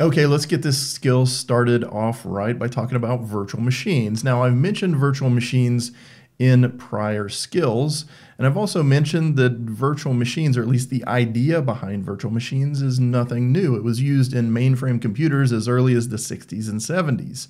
Okay, let's get this skill started off right by talking about virtual machines. Now, I've mentioned virtual machines in prior skills, and I've also mentioned that virtual machines, or at least the idea behind virtual machines, is nothing new. It was used in mainframe computers as early as the 60s and 70s.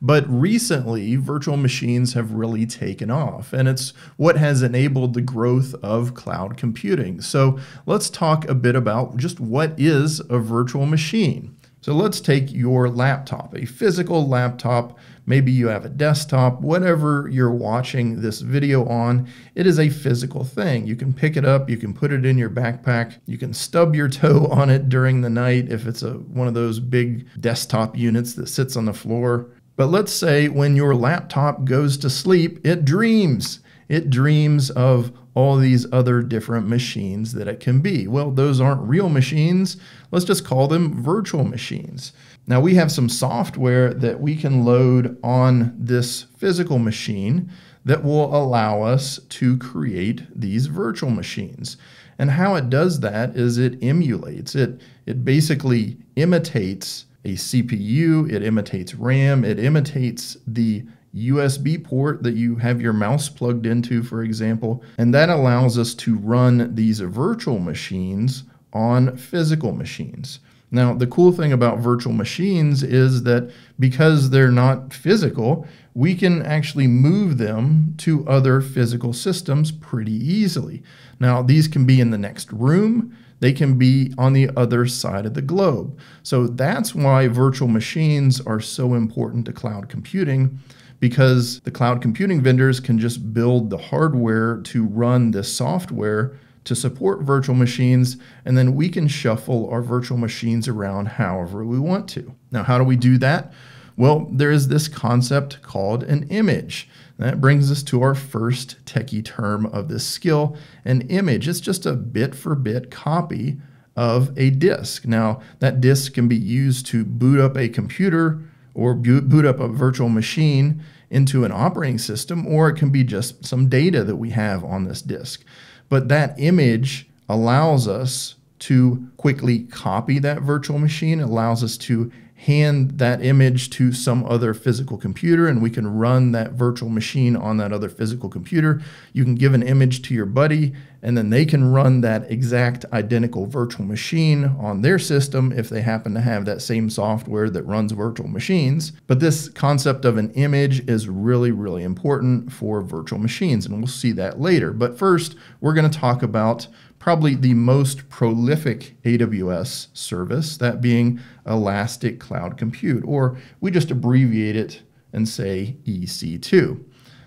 But recently, virtual machines have really taken off, and it's what has enabled the growth of cloud computing. So let's talk a bit about just what is a virtual machine. So let's take your laptop, a physical laptop. Maybe you have a desktop, whatever you're watching this video on, it is a physical thing. You can pick it up, you can put it in your backpack, you can stub your toe on it during the night if it's a one of those big desktop units that sits on the floor. But let's say when your laptop goes to sleep, it dreams. It dreams of all these other different machines that it can be. Well, those aren't real machines. Let's just call them virtual machines. Now, we have some software that we can load on this physical machine that will allow us to create these virtual machines. And how it does that is it emulates, it, it basically imitates a CPU, it imitates RAM, it imitates the USB port that you have your mouse plugged into, for example, and that allows us to run these virtual machines on physical machines. Now, the cool thing about virtual machines is that because they're not physical, we can actually move them to other physical systems pretty easily. Now, these can be in the next room, they can be on the other side of the globe. So that's why virtual machines are so important to cloud computing because the cloud computing vendors can just build the hardware to run this software to support virtual machines, and then we can shuffle our virtual machines around however we want to. Now, how do we do that? Well, there is this concept called an image. That brings us to our first techie term of this skill. An image is just a bit for bit copy of a disk. Now, that disk can be used to boot up a computer or boot up a virtual machine into an operating system, or it can be just some data that we have on this disk. But that image allows us to quickly copy that virtual machine, it allows us to hand that image to some other physical computer and we can run that virtual machine on that other physical computer. You can give an image to your buddy and then they can run that exact identical virtual machine on their system if they happen to have that same software that runs virtual machines. But this concept of an image is really, really important for virtual machines and we'll see that later. But first, we're going to talk about probably the most prolific AWS service, that being Elastic Cloud Compute, or we just abbreviate it and say EC2.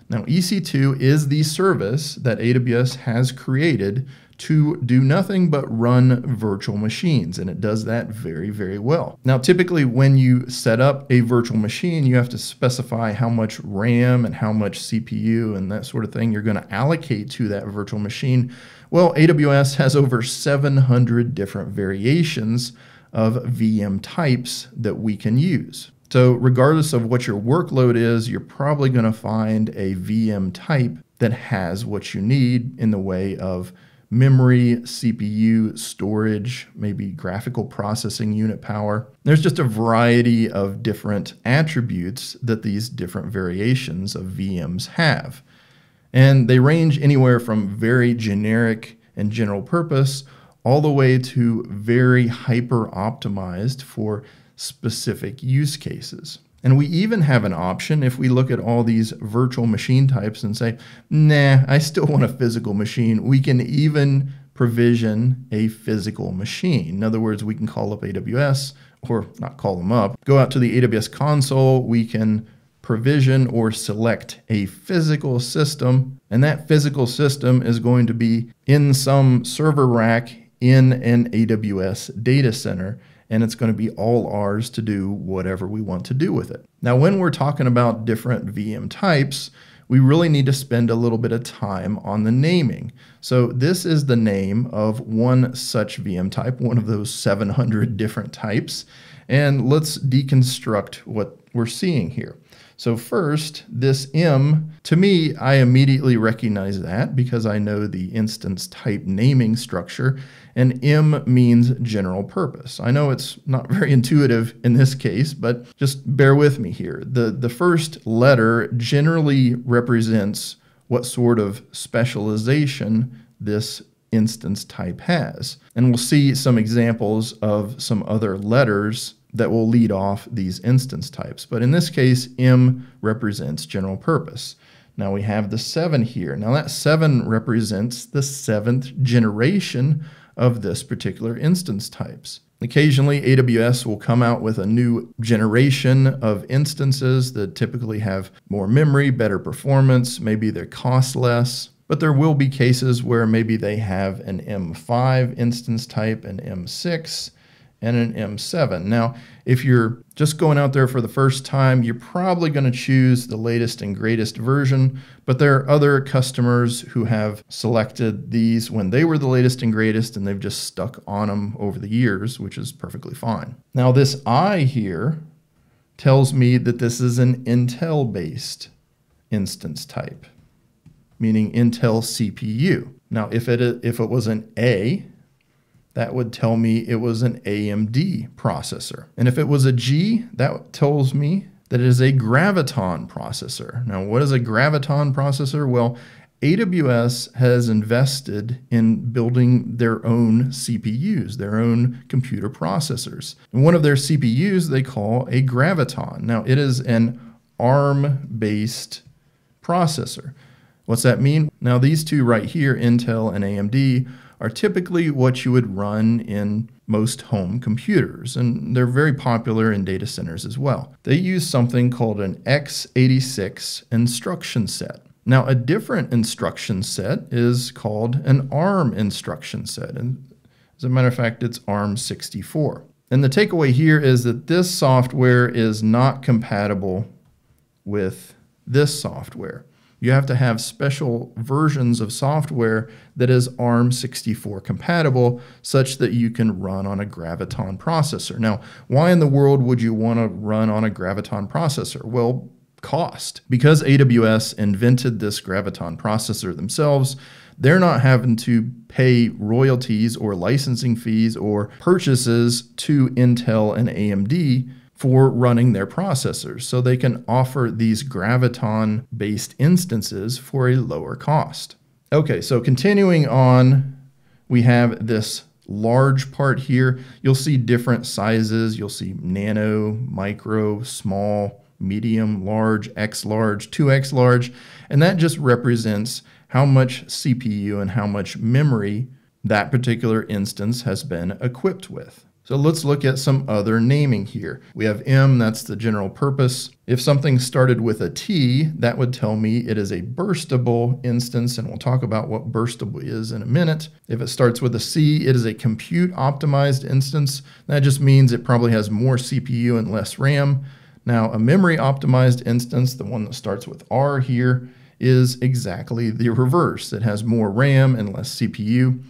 Now, EC2 is the service that AWS has created to do nothing but run virtual machines, and it does that very, very well. Now, typically, when you set up a virtual machine, you have to specify how much RAM and how much CPU and that sort of thing you're going to allocate to that virtual machine well, AWS has over 700 different variations of VM types that we can use. So, regardless of what your workload is, you're probably going to find a VM type that has what you need in the way of memory, CPU, storage, maybe graphical processing unit power. There's just a variety of different attributes that these different variations of VMs have. And they range anywhere from very generic and general purpose all the way to very hyper optimized for specific use cases. And we even have an option if we look at all these virtual machine types and say, nah, I still want a physical machine. We can even provision a physical machine. In other words, we can call up AWS or not call them up, go out to the AWS console. We can provision or select a physical system, and that physical system is going to be in some server rack in an AWS data center, and it's going to be all ours to do whatever we want to do with it. Now, when we're talking about different VM types, we really need to spend a little bit of time on the naming. So this is the name of one such VM type, one of those 700 different types. And let's deconstruct what we're seeing here. So first, this M, to me, I immediately recognize that because I know the instance type naming structure, and M means general purpose. I know it's not very intuitive in this case, but just bear with me here. The, the first letter generally represents what sort of specialization this instance type has. And we'll see some examples of some other letters that will lead off these instance types. But in this case, M represents general purpose. Now we have the 7 here. Now that 7 represents the seventh generation of this particular instance types. Occasionally, AWS will come out with a new generation of instances that typically have more memory, better performance, maybe they cost less. But there will be cases where maybe they have an M5 instance type, an M6, and an M7. Now, if you're just going out there for the first time, you're probably going to choose the latest and greatest version, but there are other customers who have selected these when they were the latest and greatest and they've just stuck on them over the years, which is perfectly fine. Now, this I here tells me that this is an Intel based instance type, meaning Intel CPU. Now, if it, if it was an A, that would tell me it was an AMD processor. And if it was a G, that tells me that it is a Graviton processor. Now, what is a Graviton processor? Well, AWS has invested in building their own CPUs, their own computer processors. And one of their CPUs they call a Graviton. Now, it is an ARM based processor. What's that mean? Now, these two right here, Intel and AMD, are typically what you would run in most home computers, and they're very popular in data centers as well. They use something called an x86 instruction set. Now, a different instruction set is called an ARM instruction set, and as a matter of fact, it's ARM64. And the takeaway here is that this software is not compatible with this software you have to have special versions of software that is ARM64 compatible such that you can run on a Graviton processor. Now, why in the world would you want to run on a Graviton processor? Well, cost. Because AWS invented this Graviton processor themselves, they're not having to pay royalties or licensing fees or purchases to Intel and AMD for running their processors. So they can offer these Graviton based instances for a lower cost. Okay, so continuing on, we have this large part here. You'll see different sizes. You'll see nano, micro, small, medium, large, X large, 2X large, and that just represents how much CPU and how much memory that particular instance has been equipped with. So let's look at some other naming here. We have M, that's the general purpose. If something started with a T, that would tell me it is a burstable instance, and we'll talk about what burstable is in a minute. If it starts with a C, it is a compute optimized instance. That just means it probably has more CPU and less RAM. Now, a memory optimized instance, the one that starts with R here, is exactly the reverse. It has more RAM and less CPU.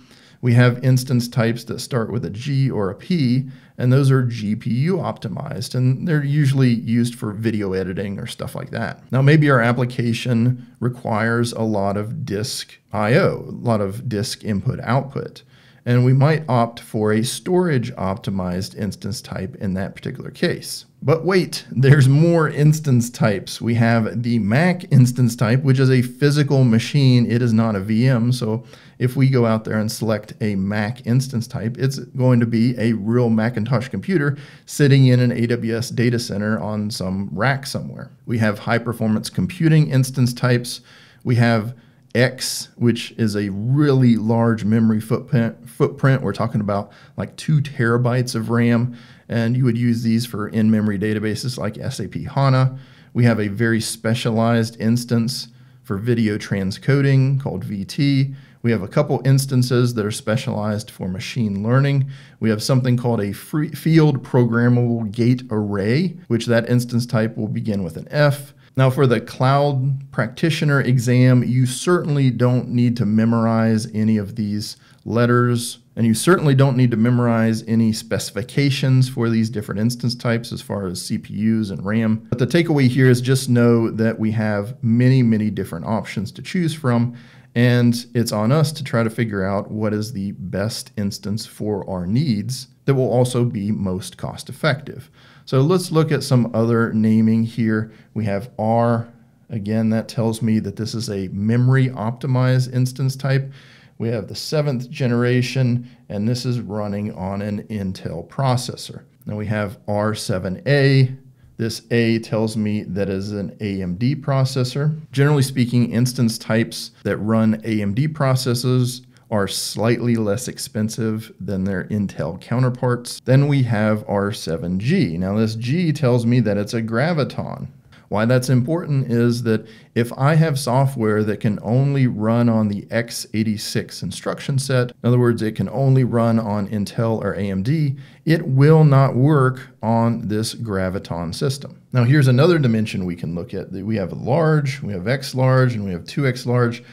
We have instance types that start with a G or a P, and those are GPU optimized, and they're usually used for video editing or stuff like that. Now, maybe our application requires a lot of disk I/O, a lot of disk input output, and we might opt for a storage optimized instance type in that particular case. But wait, there's more instance types. We have the Mac instance type, which is a physical machine. It is not a VM. So if we go out there and select a Mac instance type, it's going to be a real Macintosh computer sitting in an AWS data center on some rack somewhere. We have high performance computing instance types. We have X, which is a really large memory footprint. Footprint. We're talking about like two terabytes of RAM and you would use these for in-memory databases like SAP HANA. We have a very specialized instance for video transcoding called VT. We have a couple instances that are specialized for machine learning. We have something called a field programmable gate array, which that instance type will begin with an F. Now, for the cloud practitioner exam, you certainly don't need to memorize any of these letters, and you certainly don't need to memorize any specifications for these different instance types as far as CPUs and RAM. But the takeaway here is just know that we have many, many different options to choose from, and it's on us to try to figure out what is the best instance for our needs that will also be most cost effective. So let's look at some other naming here. We have R. Again, that tells me that this is a memory optimized instance type. We have the seventh generation, and this is running on an Intel processor. Now we have R7A. This A tells me that is an AMD processor. Generally speaking, instance types that run AMD processors are slightly less expensive than their Intel counterparts. Then we have R7G. Now this G tells me that it's a graviton. Why that's important is that if I have software that can only run on the x86 instruction set, in other words, it can only run on Intel or AMD, it will not work on this Graviton system. Now here's another dimension we can look at. We have large, we have X large, and we have 2X large.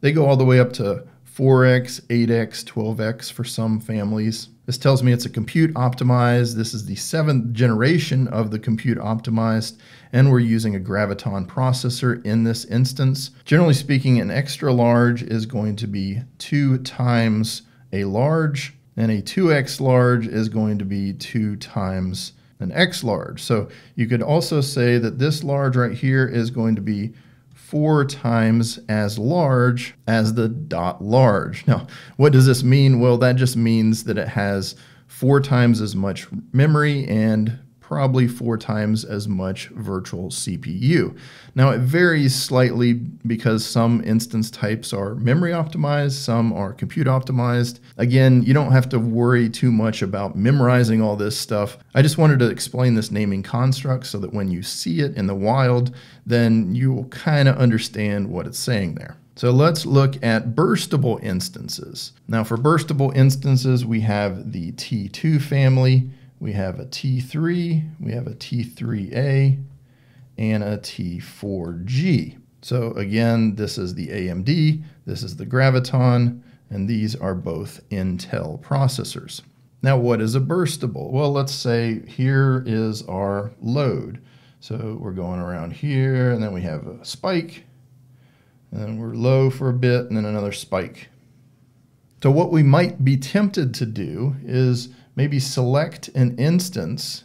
They go all the way up to 4x, 8x, 12x for some families. This tells me it's a compute optimized. This is the seventh generation of the compute optimized, and we're using a Graviton processor in this instance. Generally speaking, an extra large is going to be two times a large, and a 2x large is going to be two times an x large. So you could also say that this large right here is going to be four times as large as the dot large. Now, what does this mean? Well, that just means that it has four times as much memory and probably four times as much virtual CPU. Now it varies slightly because some instance types are memory optimized, some are compute optimized. Again, you don't have to worry too much about memorizing all this stuff. I just wanted to explain this naming construct so that when you see it in the wild, then you will kind of understand what it's saying there. So let's look at burstable instances. Now for burstable instances, we have the T2 family, we have a T3, we have a T3A, and a T4G. So again, this is the AMD, this is the Graviton, and these are both Intel processors. Now, what is a burstable? Well, let's say here is our load. So we're going around here, and then we have a spike, and then we're low for a bit, and then another spike. So what we might be tempted to do is maybe select an instance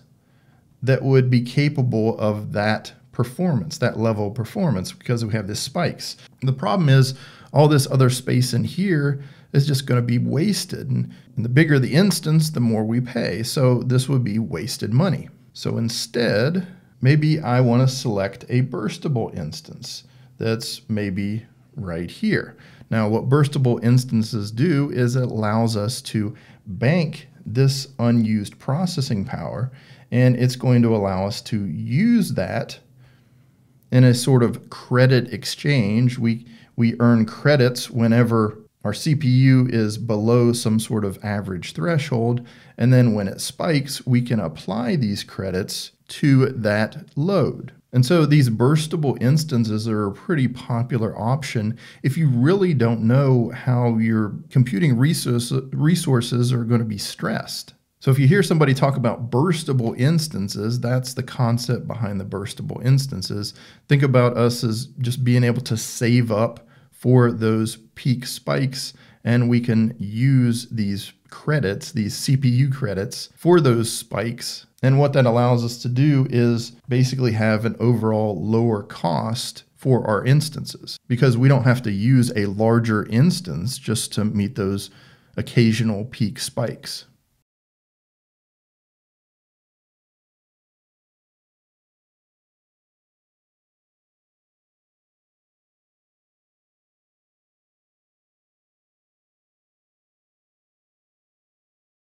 that would be capable of that performance, that level of performance, because we have these spikes. The problem is all this other space in here is just going to be wasted. And the bigger the instance, the more we pay. So this would be wasted money. So instead, maybe I want to select a burstable instance that's maybe right here. Now, what burstable instances do is it allows us to bank this unused processing power, and it's going to allow us to use that in a sort of credit exchange. We, we earn credits whenever our CPU is below some sort of average threshold, and then when it spikes, we can apply these credits to that load. And so these burstable instances are a pretty popular option if you really don't know how your computing resource, resources are going to be stressed. So if you hear somebody talk about burstable instances, that's the concept behind the burstable instances. Think about us as just being able to save up for those peak spikes and we can use these credits, these CPU credits for those spikes and what that allows us to do is basically have an overall lower cost for our instances because we don't have to use a larger instance just to meet those occasional peak spikes.